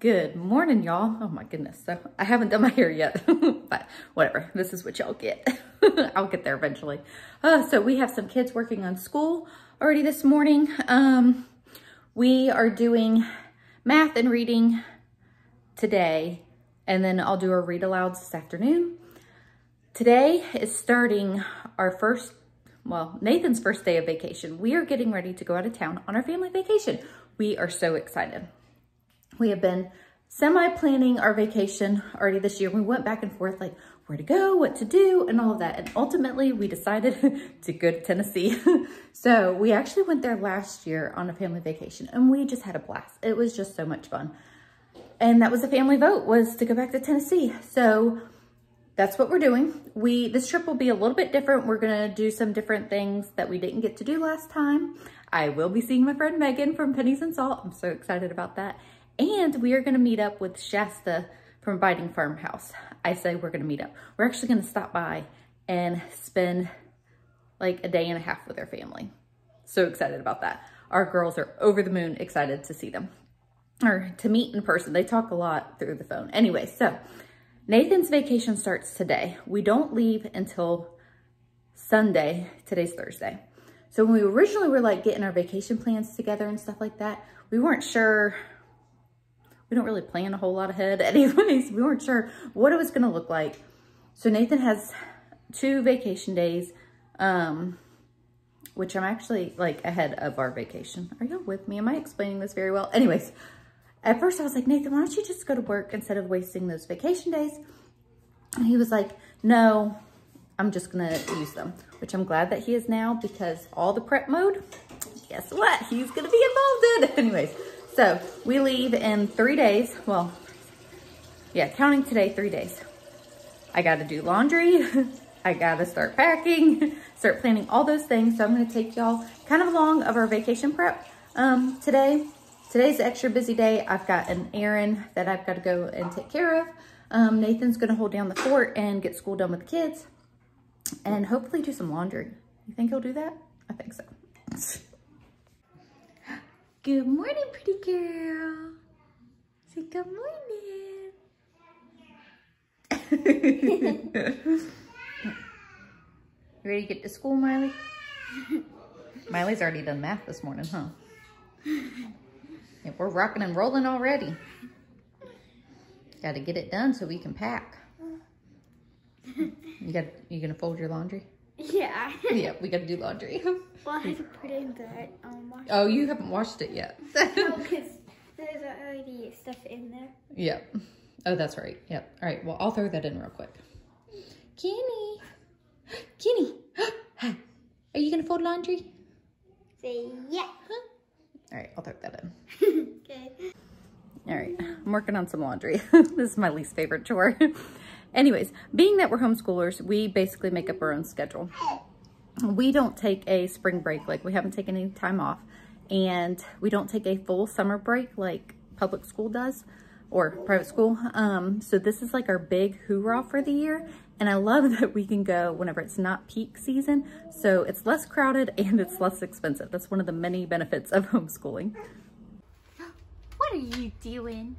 Good morning, y'all. Oh my goodness. So I haven't done my hair yet, but whatever. This is what y'all get. I'll get there eventually. Uh, so we have some kids working on school already this morning. Um, we are doing math and reading today, and then I'll do our read alouds this afternoon. Today is starting our first, well, Nathan's first day of vacation. We are getting ready to go out of town on our family vacation. We are so excited. We have been semi-planning our vacation already this year. We went back and forth like where to go, what to do, and all of that. And ultimately we decided to go to Tennessee. so we actually went there last year on a family vacation and we just had a blast. It was just so much fun. And that was a family vote was to go back to Tennessee. So that's what we're doing. We This trip will be a little bit different. We're gonna do some different things that we didn't get to do last time. I will be seeing my friend Megan from Pennies and Salt. I'm so excited about that. And we are gonna meet up with Shasta from Biting Farmhouse. I say we're gonna meet up. We're actually gonna stop by and spend like a day and a half with their family. So excited about that. Our girls are over the moon excited to see them or to meet in person. They talk a lot through the phone. Anyway, so Nathan's vacation starts today. We don't leave until Sunday. Today's Thursday. So when we originally were like getting our vacation plans together and stuff like that, we weren't sure we don't really plan a whole lot ahead anyways. We weren't sure what it was going to look like. So Nathan has two vacation days, um, which I'm actually like ahead of our vacation. Are y'all with me? Am I explaining this very well? Anyways, at first I was like, Nathan, why don't you just go to work instead of wasting those vacation days? And he was like, no, I'm just going to use them, which I'm glad that he is now because all the prep mode, guess what? He's going to be involved in. Anyways, so we leave in three days. Well, yeah, counting today, three days. I got to do laundry. I got to start packing, start planning all those things. So I'm going to take y'all kind of along of our vacation prep um, today. Today's extra busy day. I've got an errand that I've got to go and take care of. Um, Nathan's going to hold down the fort and get school done with the kids and hopefully do some laundry. You think he'll do that? I think so. Good morning, pretty girl. Say good morning. you ready to get to school, Miley? Miley's already done math this morning, huh? Yeah, we're rocking and rolling already. Got to get it done so we can pack. You got you gonna fold your laundry? Yeah. yeah, we gotta do laundry. Well, I have to put in the um. Wash oh, you haven't washed it yet. no, because there's already stuff in there. Yeah. Oh, that's right. Yep. All right. Well, I'll throw that in real quick. Kenny. Kenny. Hi. Are you gonna fold laundry? Say yeah. All right. I'll throw that in. okay. All right. I'm working on some laundry. this is my least favorite chore. Anyways, being that we're homeschoolers, we basically make up our own schedule. We don't take a spring break, like we haven't taken any time off, and we don't take a full summer break like public school does or private school. Um, so this is like our big hoorah for the year. And I love that we can go whenever it's not peak season. So it's less crowded and it's less expensive. That's one of the many benefits of homeschooling. What are you doing?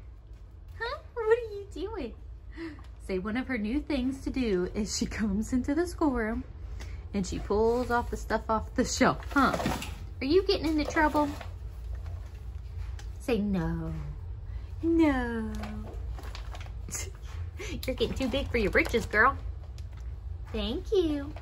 Huh? What are you doing? Say one of her new things to do is she comes into the schoolroom and she pulls off the stuff off the shelf, huh? Are you getting into trouble? Say no. No. You're getting too big for your britches, girl. Thank you.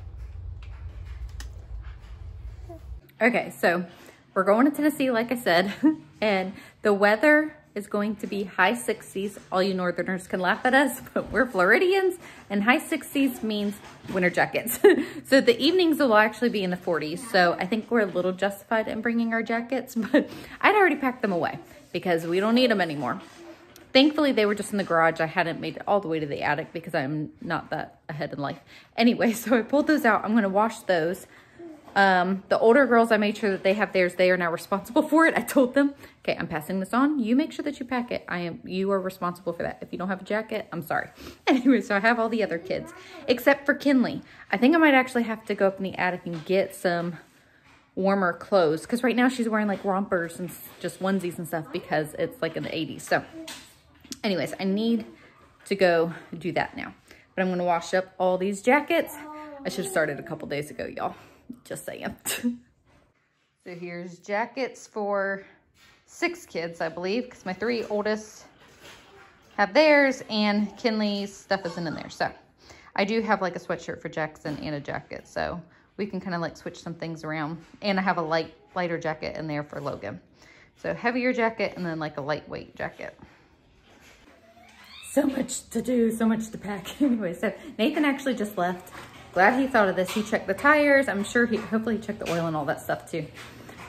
Okay, so we're going to Tennessee, like I said, and the weather is going to be high 60s. All you northerners can laugh at us, but we're Floridians, and high 60s means winter jackets. so the evenings will actually be in the 40s, so I think we're a little justified in bringing our jackets, but I'd already packed them away because we don't need them anymore. Thankfully, they were just in the garage. I hadn't made it all the way to the attic because I'm not that ahead in life. Anyway, so I pulled those out. I'm going to wash those. Um, the older girls, I made sure that they have theirs. They are now responsible for it. I told them, okay, I'm passing this on. You make sure that you pack it. I am, you are responsible for that. If you don't have a jacket, I'm sorry. Anyway, so I have all the other kids, except for Kinley. I think I might actually have to go up in the attic and get some warmer clothes because right now she's wearing like rompers and just onesies and stuff because it's like in the 80s. So anyways, I need to go do that now. But I'm gonna wash up all these jackets. I should have started a couple days ago, y'all. Just saying. so here's jackets for six kids, I believe, because my three oldest have theirs and Kinley's stuff isn't in there. So I do have like a sweatshirt for Jackson and a jacket. So we can kind of like switch some things around. And I have a light, lighter jacket in there for Logan. So heavier jacket and then like a lightweight jacket. So much to do, so much to pack. anyway, so Nathan actually just left. Glad he thought of this. He checked the tires. I'm sure he, hopefully he checked the oil and all that stuff too.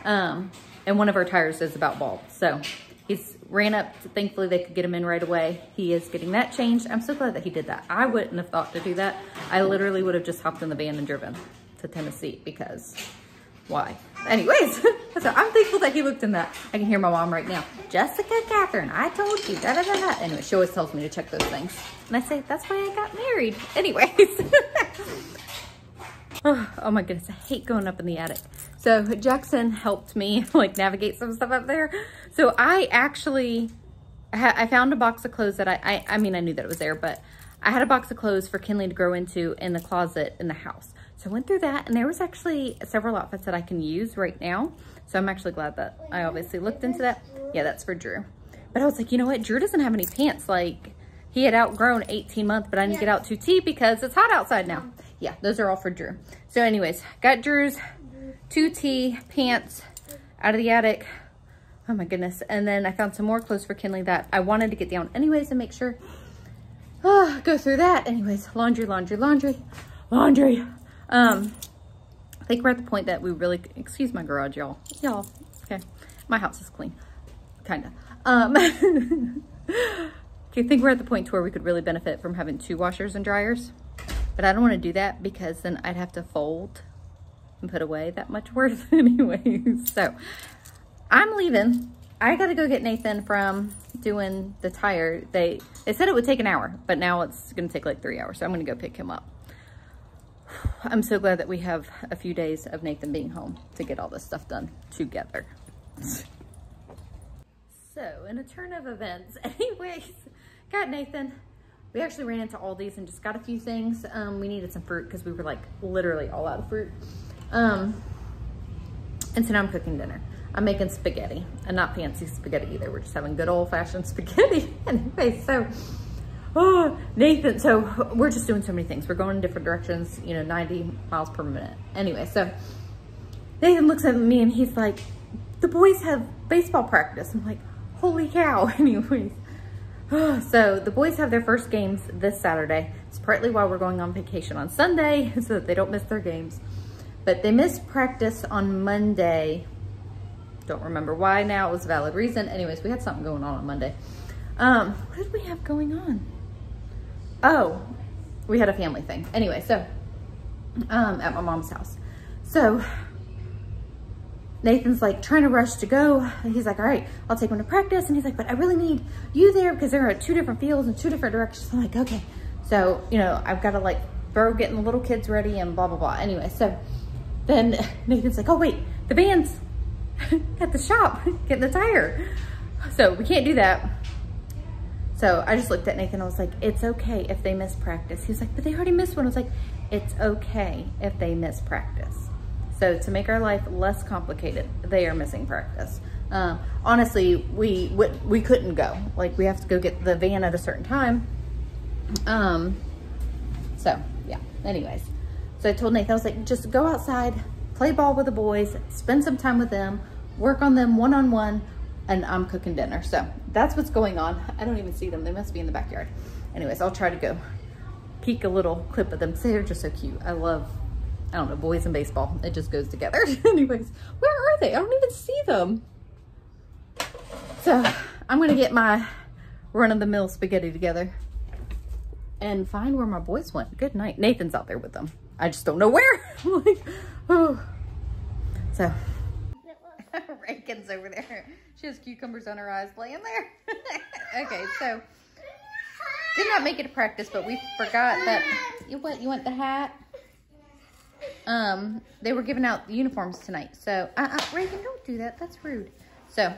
Um, and one of our tires is about bald. So he's ran up, thankfully they could get him in right away. He is getting that changed. I'm so glad that he did that. I wouldn't have thought to do that. I literally would have just hopped in the van and driven to Tennessee because why? Anyways, so I'm thankful that he looked in that. I can hear my mom right now. Jessica Catherine, I told you, da da da da. Anyway, she always tells me to check those things. And I say, that's why I got married. Anyways. oh, oh my goodness, I hate going up in the attic. So Jackson helped me like navigate some stuff up there. So I actually, I found a box of clothes that I, I, I mean, I knew that it was there, but I had a box of clothes for Kinley to grow into in the closet in the house. So I went through that and there was actually several outfits that I can use right now. So I'm actually glad that I obviously looked into that. Yeah, that's for Drew. But I was like, you know what? Drew doesn't have any pants. Like he had outgrown 18 month, but I didn't get out 2T because it's hot outside now. Yeah, those are all for Drew. So anyways, got Drew's 2T pants out of the attic. Oh my goodness. And then I found some more clothes for Kinley that I wanted to get down anyways and make sure, oh, go through that. Anyways, laundry, laundry, laundry, laundry. Um, I think we're at the point that we really, excuse my garage, y'all. Y'all, okay. My house is clean, kind of. Um, I think we're at the point to where we could really benefit from having two washers and dryers. But I don't want to do that because then I'd have to fold and put away that much worth anyway. So I'm leaving. I got to go get Nathan from doing the tire. They, they said it would take an hour, but now it's going to take like three hours. So I'm going to go pick him up. I'm so glad that we have a few days of Nathan being home to get all this stuff done together. So, in a turn of events, anyways, got Nathan. We actually ran into Aldi's and just got a few things. Um, we needed some fruit because we were like literally all out of fruit. Um, and so now I'm cooking dinner. I'm making spaghetti and not fancy spaghetti either. We're just having good old fashioned spaghetti. anyway, so oh, Nathan, so we're just doing so many things. We're going in different directions, you know, 90 miles per minute. Anyway, so Nathan looks at me and he's like, the boys have baseball practice. I'm like, holy cow. Anyways, so the boys have their first games this Saturday. It's partly why we're going on vacation on Sunday so that they don't miss their games. But they missed practice on Monday. Don't remember why now. It was a valid reason. Anyways, we had something going on on Monday. Um, what did we have going on? Oh, we had a family thing. Anyway, so um, at my mom's house. So Nathan's like trying to rush to go. He's like, all right, I'll take him to practice. And he's like, but I really need you there because they're at two different fields and two different directions. I'm like, okay. So, you know, I've got to like throw getting the little kids ready and blah, blah, blah. Anyway, so then Nathan's like, oh wait, the van's at the shop getting the tire. So we can't do that. So I just looked at Nathan. I was like, it's okay if they miss practice. He's like, but they already missed one. I was like, it's okay if they miss practice. So to make our life less complicated, they are missing practice. Um, honestly, we, we we couldn't go. Like we have to go get the van at a certain time. Um, so yeah. Anyways, so I told Nathan, I was like, just go outside, play ball with the boys, spend some time with them, work on them one on one, and I'm cooking dinner. So that's what's going on. I don't even see them. They must be in the backyard. Anyways, I'll try to go peek a little clip of them. They're just so cute. I love, I don't know, boys and baseball. It just goes together. Anyways, where are they? I don't even see them. So I'm gonna get my run-of-the-mill spaghetti together and find where my boys went. Good night. Nathan's out there with them. I just don't know where. like, oh. So, Reagan's over there. She has cucumbers on her eyes laying there. okay, so did not make it a practice, but we forgot that you what you want the hat. Um, they were giving out uniforms tonight. So, uh, uh, Reagan, don't do that. That's rude. So,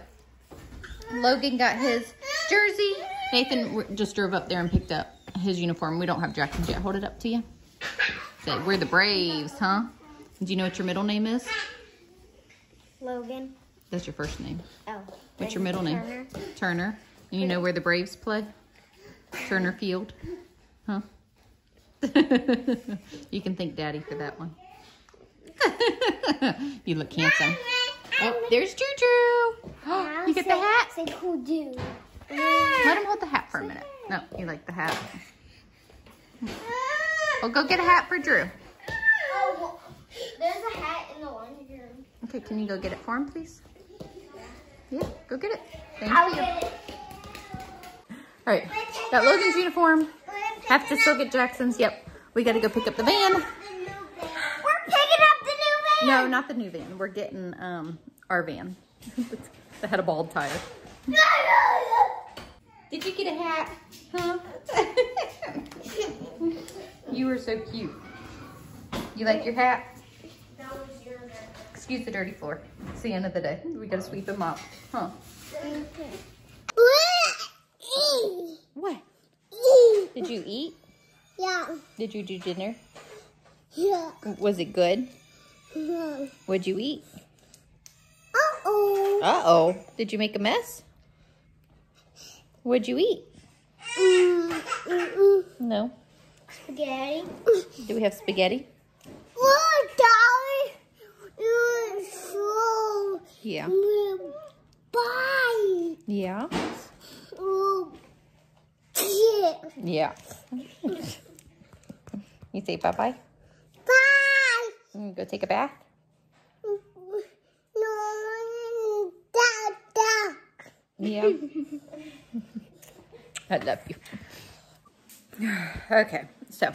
Logan got his jersey Nathan just drove up there and picked up his uniform. We don't have Jackson's yet. Hold it up to you. Say, we're the Braves, huh? Do you know what your middle name is? Logan. That's your first name. Oh. What's your middle name? Turner. Turner. And you know where the Braves play? Turner Field. Huh? you can thank Daddy for that one. you look handsome. Oh, there's Juju. you get the hat? Say cool dude. Let him hold the hat for a minute. No, you like the hat. Well, go get a hat for Drew. Oh, there's a hat in the laundry room. Okay, can you go get it for him, please? Yeah, go get it. Thank I'll you. get it. All right, got Logan's uniform. Have to still get Jackson's. Yep, we got to go pick up the van. No, not the new van. We're getting um our van. that had a bald tire. Did you get a hat? Huh? you were so cute. You like your hat? That was your Excuse the dirty floor. It's the end of the day. We gotta sweep them up. Huh? What? Did you eat? Yeah. Did you do dinner? Yeah. Was it good? Yeah. What'd you eat? Uh-oh. Uh-oh. Did you make a mess? What'd you eat? Mm, mm, mm. No. Spaghetti. Do we have spaghetti? Look, Dolly. You're so Yeah. Bye. Yeah. Oh, shit. Yeah. you say bye-bye? You go take a bath? No, da, da. Yeah. I love you. Okay, so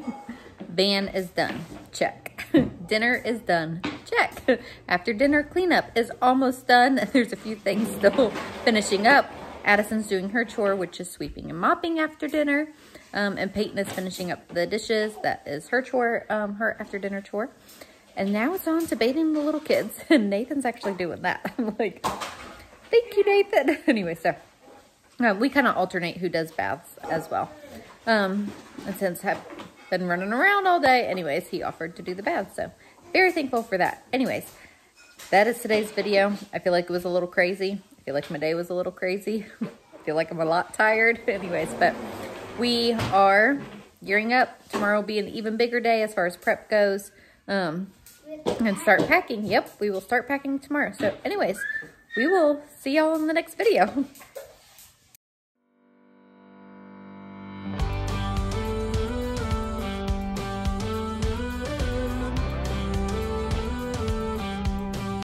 van is done. Check. Dinner is done. Check. After dinner, cleanup is almost done. There's a few things still finishing up. Addison's doing her chore, which is sweeping and mopping after dinner. Um, and Payton is finishing up the dishes. That is her chore, um, her after dinner chore. And now it's on to bathing the little kids. And Nathan's actually doing that. I'm like, thank you, Nathan. anyway, so uh, we kind of alternate who does baths as well. Um, and since I've been running around all day, anyways, he offered to do the baths. So very thankful for that. Anyways, that is today's video. I feel like it was a little crazy. I feel like my day was a little crazy. I feel like I'm a lot tired. anyways, but we are gearing up. Tomorrow will be an even bigger day as far as prep goes. Um, and start packing. Yep, we will start packing tomorrow. So anyways, we will see y'all in the next video.